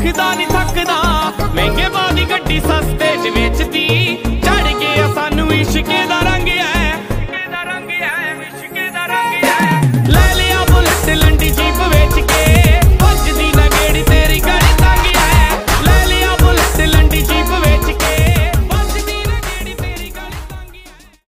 ਥੱਕਦਾ ਨਹੀਂ ਥੱਕਦਾ।